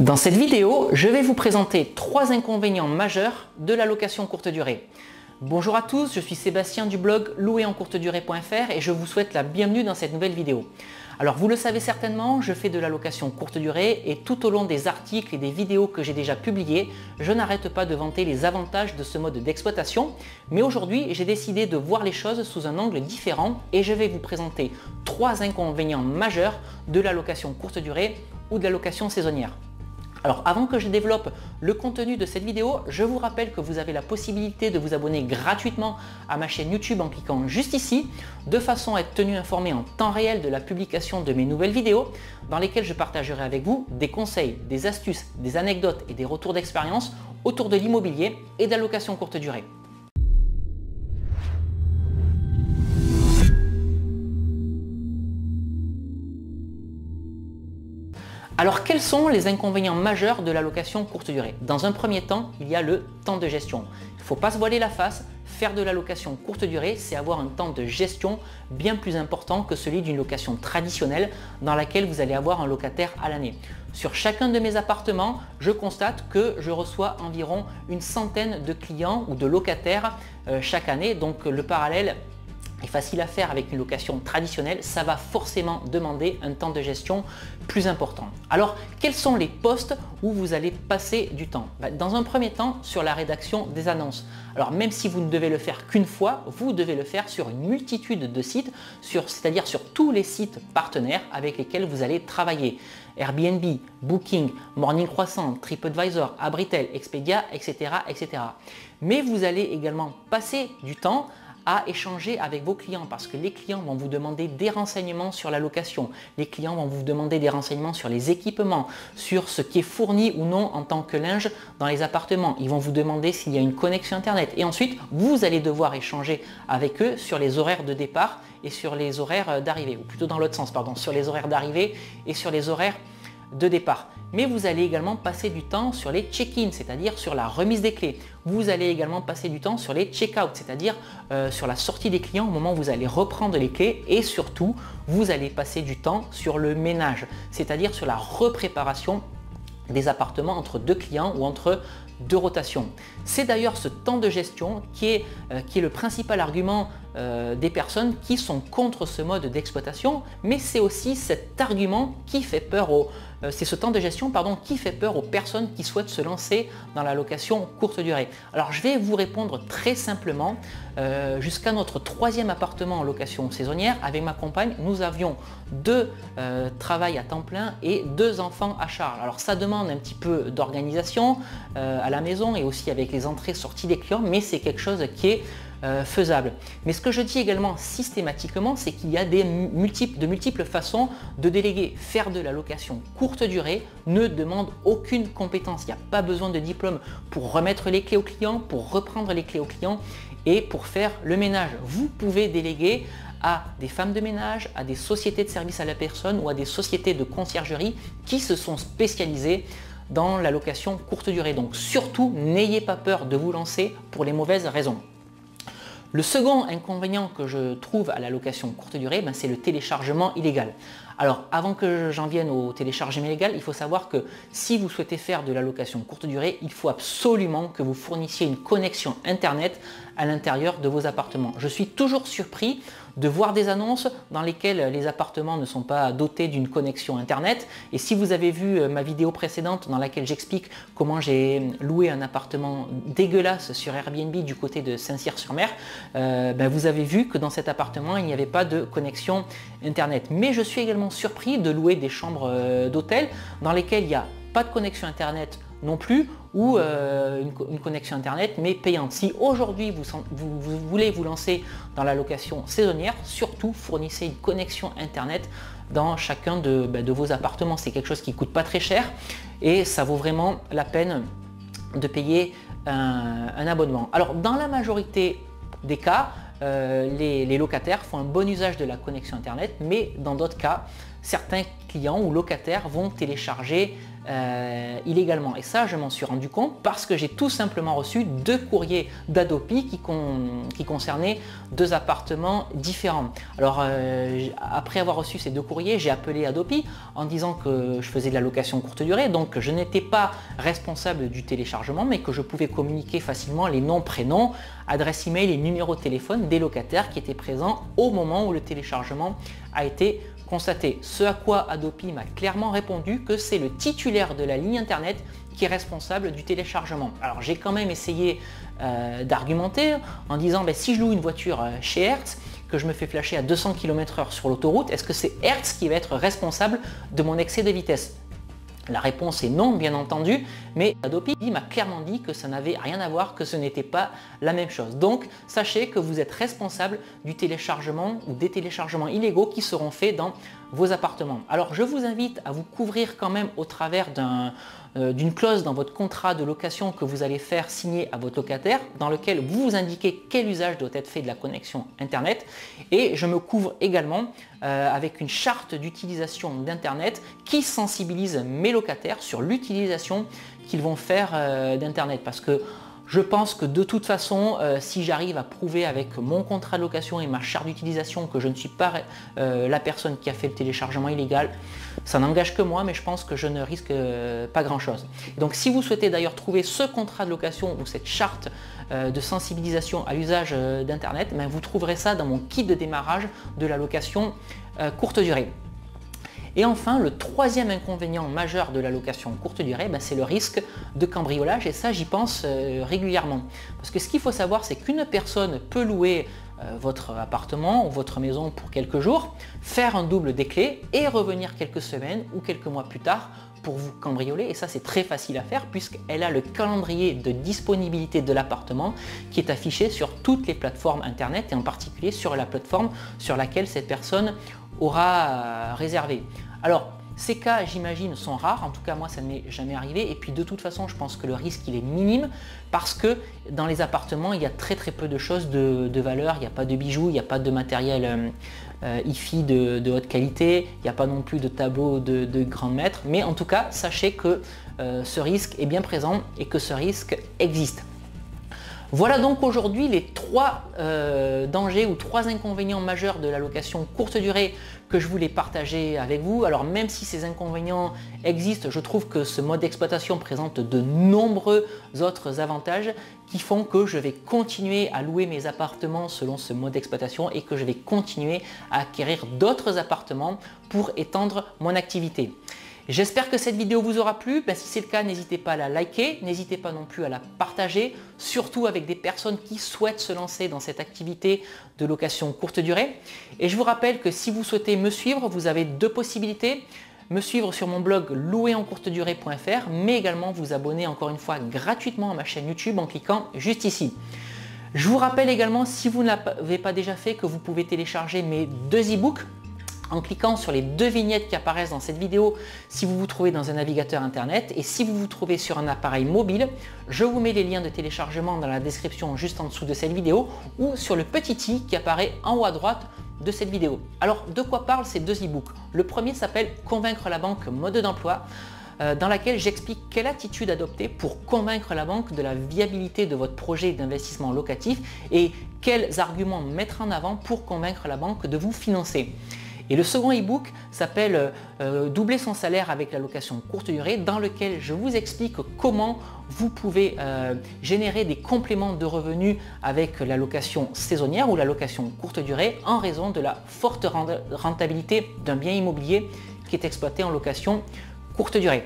Dans cette vidéo, je vais vous présenter trois inconvénients majeurs de la location courte durée. Bonjour à tous, je suis Sébastien du blog louerencourtedurée.fr et je vous souhaite la bienvenue dans cette nouvelle vidéo. Alors vous le savez certainement, je fais de la location courte durée et tout au long des articles et des vidéos que j'ai déjà publiés, je n'arrête pas de vanter les avantages de ce mode d'exploitation. Mais aujourd'hui, j'ai décidé de voir les choses sous un angle différent et je vais vous présenter trois inconvénients majeurs de la location courte durée ou de la location saisonnière. Alors avant que je développe le contenu de cette vidéo, je vous rappelle que vous avez la possibilité de vous abonner gratuitement à ma chaîne YouTube en cliquant juste ici, de façon à être tenu informé en temps réel de la publication de mes nouvelles vidéos, dans lesquelles je partagerai avec vous des conseils, des astuces, des anecdotes et des retours d'expérience autour de l'immobilier et de la location courte durée. Alors quels sont les inconvénients majeurs de la location courte durée? Dans un premier temps, il y a le temps de gestion. Il ne faut pas se voiler la face, faire de la location courte durée, c'est avoir un temps de gestion bien plus important que celui d'une location traditionnelle dans laquelle vous allez avoir un locataire à l'année. Sur chacun de mes appartements, je constate que je reçois environ une centaine de clients ou de locataires euh, chaque année. Donc le parallèle est facile à faire avec une location traditionnelle, ça va forcément demander un temps de gestion plus important. Alors, quels sont les postes où vous allez passer du temps? Bah, Dans un premier temps, sur la rédaction des annonces. Alors, même si vous ne devez le faire qu'une fois, vous devez le faire sur une multitude de sites, c'est-à-dire sur tous les sites partenaires avec lesquels vous allez travailler. Airbnb, Booking, Morning Croissant, TripAdvisor, Abritel, Expedia, etc., etc. Mais vous allez également passer du temps à échanger avec vos clients parce que les clients vont vous demander des renseignements sur la location. Les clients vont vous demander des renseignements sur les équipements, sur ce qui est fourni ou non en tant que linge dans les appartements. Ils vont vous demander s'il y a une connexion Internet. Et ensuite, vous allez devoir échanger avec eux sur les horaires de départ et sur les horaires d'arrivée, ou plutôt dans l'autre sens, pardon, sur les horaires d'arrivée et sur les horaires de départ. Mais vous allez également passer du temps sur les check-in, c'est-à-dire sur la remise des clés. Vous allez également passer du temps sur les check-out, c'est-à-dire euh, sur la sortie des clients au moment où vous allez reprendre les clés. Et surtout, vous allez passer du temps sur le ménage, c'est-à-dire sur la repréparation des appartements entre deux clients ou entre deux rotations. C'est d'ailleurs ce temps de gestion qui est, euh, qui est le principal argument euh, des personnes qui sont contre ce mode d'exploitation, mais c'est aussi cet argument qui fait peur aux, euh, c'est ce temps de gestion pardon, qui fait peur aux personnes qui souhaitent se lancer dans la location courte durée. Alors je vais vous répondre très simplement. Jusqu'à notre troisième appartement en location saisonnière, avec ma compagne, nous avions deux travails à temps plein et deux enfants à charge. Alors ça demande un petit peu d'organisation à la maison et aussi avec les entrées-sorties des clients, mais c'est quelque chose qui est euh, faisable. Mais ce que je dis également systématiquement, c'est qu'il y a des multiples, de multiples façons de déléguer. Faire de la location courte durée ne demande aucune compétence. Il n'y a pas besoin de diplôme pour remettre les clés au client, pour reprendre les clés au client et pour faire le ménage. Vous pouvez déléguer à des femmes de ménage, à des sociétés de services à la personne ou à des sociétés de conciergerie qui se sont spécialisées dans la location courte durée. Donc surtout, n'ayez pas peur de vous lancer pour les mauvaises raisons. Le second inconvénient que je trouve à la location courte durée, ben, c'est le téléchargement illégal. Alors avant que j'en vienne au téléchargement illégal, il faut savoir que si vous souhaitez faire de la location courte durée, il faut absolument que vous fournissiez une connexion Internet à l'intérieur de vos appartements. Je suis toujours surpris de voir des annonces dans lesquelles les appartements ne sont pas dotés d'une connexion Internet. Et si vous avez vu euh, ma vidéo précédente dans laquelle j'explique comment j'ai loué un appartement dégueulasse sur Airbnb du côté de Saint-Cyr-sur-Mer, euh, ben, vous avez vu que dans cet appartement, il n'y avait pas de connexion Internet. Mais je suis également surpris de louer des chambres euh, d'hôtel dans lesquelles il n'y a pas de connexion Internet non plus, ou euh, une, connexion Internet, mais payante. Si aujourd'hui vous, voulez vous lancer dans la location saisonnière, surtout fournissez une connexion Internet dans chacun de, bah, vos appartements. C'est quelque chose qui coûte pas très cher et ça vaut vraiment la peine de payer un, abonnement. Alors dans la majorité des cas, euh, les, locataires font un bon usage de la connexion Internet, mais dans d'autres cas, certains clients ou locataires vont télécharger euh, illégalement. Et ça, je m'en suis rendu compte parce que j'ai tout simplement reçu deux courriers d'Adopi qui, concernaient deux appartements différents. Alors, euh, après avoir reçu ces deux courriers, j'ai appelé Adopi en disant que je faisais de la location courte durée, donc je n'étais pas responsable du téléchargement, mais que je pouvais communiquer facilement les noms, prénoms, adresse email et numéro de téléphone des locataires qui étaient présents au moment où le téléchargement a été constaté. Ce à quoi Adopi m'a clairement répondu que c'est le titulaire de la ligne internet qui est responsable du téléchargement. Alors j'ai quand même essayé euh, d'argumenter en disant ben, si je loue une voiture euh, chez Hertz, que je me fais flasher à 200 km/h sur l'autoroute, est-ce que c'est Hertz qui va être responsable de mon excès de vitesse? La réponse est non, bien entendu, mais Adopi m'a clairement dit que ça n'avait rien à voir, que ce n'était pas la même chose. Donc, sachez que vous êtes responsable du téléchargement ou des téléchargements illégaux qui seront faits dans vos appartements. Alors, je vous invite à vous couvrir quand même au travers d'un euh, d'une clause dans votre contrat de location que vous allez faire signer à votre locataire, dans lequel vous vous indiquez quel usage doit être fait de la connexion Internet. Et je me couvre également euh, avec une charte d'utilisation d'Internet qui sensibilise mes locataires sur l'utilisation qu'ils vont faire euh, d'Internet. Parce que je pense que de toute façon, si j'arrive à prouver avec mon contrat de location et ma charte d'utilisation que je ne suis pas la personne qui a fait le téléchargement illégal, ça n'engage que moi, mais je pense que je ne risque euh, pas grand-chose. Donc si vous souhaitez d'ailleurs trouver ce contrat de location ou cette charte euh, de sensibilisation à l'usage euh, d'Internet, ben, vous trouverez ça dans mon kit de démarrage de la location courte durée. Et enfin, le troisième inconvénient majeur de la location courte durée, ben, c'est le risque de cambriolage. Et ça, j'y pense régulièrement. Parce que ce qu'il faut savoir, c'est qu'une personne peut louer euh, votre appartement ou votre maison pour quelques jours, faire un double des clés et revenir quelques semaines ou quelques mois plus tard pour vous cambrioler. Et ça, c'est très facile à faire puisqu'elle a le calendrier de disponibilité de l'appartement qui est affiché sur toutes les plateformes Internet et en particulier sur la plateforme sur laquelle cette personne aura euh, réservé. Alors, ces cas, j'imagine, sont rares. En tout cas, moi, ça ne m'est jamais arrivé. Et puis, de toute façon, je pense que le risque, il est minime parce que dans les appartements, il y a très très peu de choses de, valeur. Il n'y a pas de bijoux, il n'y a pas de matériel euh, euh IFI de, haute qualité. Il n'y a pas non plus de tableaux de, de grands maîtres. Mais en tout cas, sachez que euh, ce risque est bien présent et que ce risque existe. Voilà donc aujourd'hui les trois euh, dangers ou trois inconvénients majeurs de la location courte durée que je voulais partager avec vous. Alors même si ces inconvénients existent, je trouve que ce mode d'exploitation présente de nombreux autres avantages qui font que je vais continuer à louer mes appartements selon ce mode d'exploitation et que je vais continuer à acquérir d'autres appartements pour étendre mon activité. J'espère que cette vidéo vous aura plu. Ben, si c'est le cas, n'hésitez pas à la liker, n'hésitez pas non plus à la partager, surtout avec des personnes qui souhaitent se lancer dans cette activité de location courte durée. Et je vous rappelle que si vous souhaitez me suivre, vous avez deux possibilités. Me suivre sur mon blog louerencourtedurée.fr, mais également vous abonner encore une fois gratuitement à ma chaîne YouTube en cliquant juste ici. Je vous rappelle également, si vous ne l'avez pas déjà fait, que vous pouvez télécharger mes deux e-books en cliquant sur les deux vignettes qui apparaissent dans cette vidéo si vous vous trouvez dans un navigateur internet et si vous vous trouvez sur un appareil mobile, je vous mets les liens de téléchargement dans la description juste en dessous de cette vidéo ou sur le petit i qui apparaît en haut à droite de cette vidéo. Alors de quoi parlent ces deux e-books? Le premier s'appelle Convaincre la banque mode d'emploi euh, dans laquelle j'explique quelle attitude adopter pour convaincre la banque de la viabilité de votre projet d'investissement locatif et quels arguments mettre en avant pour convaincre la banque de vous financer. Et le second e-book s'appelle euh, Doubler son salaire avec la location courte durée dans lequel je vous explique comment vous pouvez euh, générer des compléments de revenus avec la location saisonnière ou la location courte durée en raison de la forte rentabilité d'un bien immobilier qui est exploité en location courte durée.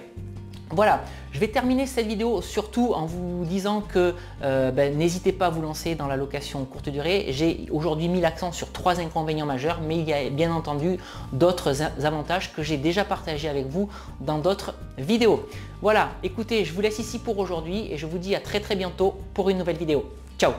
Voilà, je vais terminer cette vidéo surtout en vous disant que euh, ben, n'hésitez pas à vous lancer dans la location courte durée. J'ai aujourd'hui mis l'accent sur trois inconvénients majeurs, mais il y a bien entendu d'autres avantages que j'ai déjà partagés avec vous dans d'autres vidéos. Voilà, écoutez, je vous laisse ici pour aujourd'hui et je vous dis à très très bientôt pour une nouvelle vidéo. Ciao